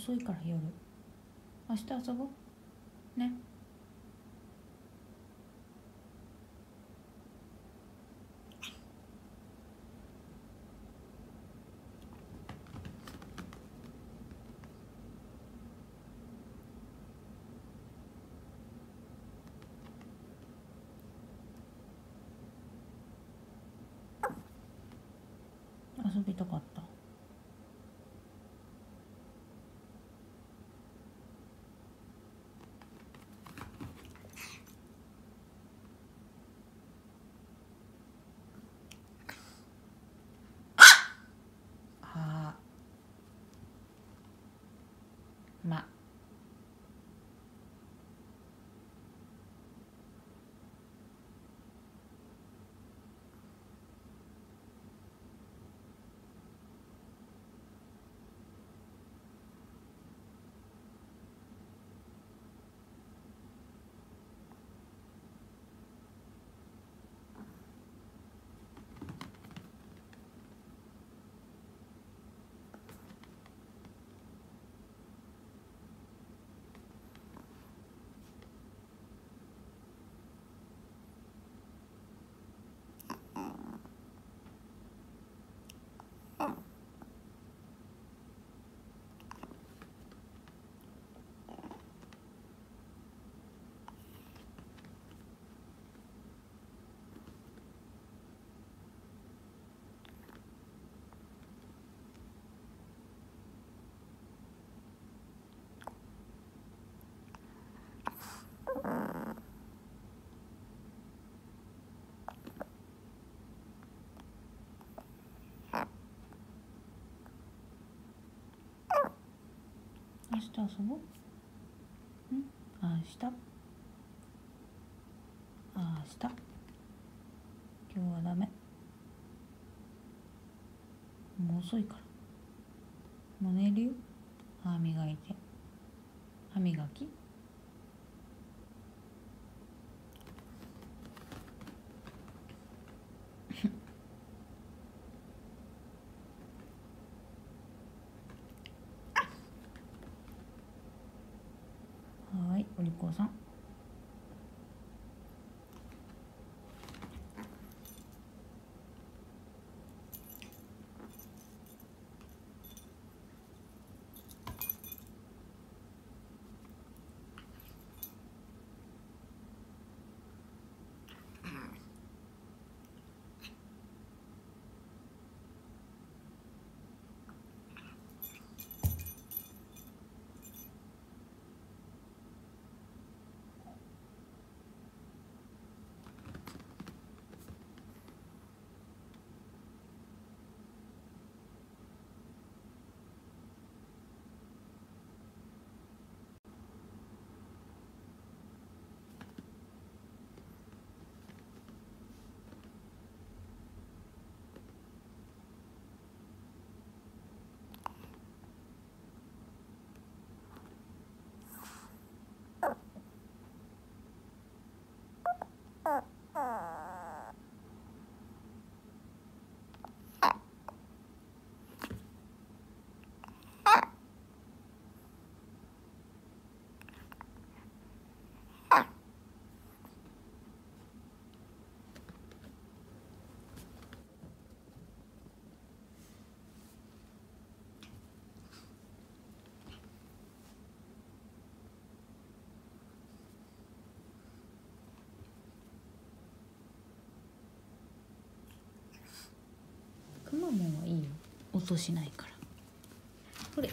遅いから夜。明日遊ぼう。ね。遊びたかった。明日遊ぼう？ん？明日？明日。今日はダメ。もう遅いから。もう寝るよ。歯磨いて。歯磨き？ 먹어서. Uh. もういいよ。音しないから。ほれ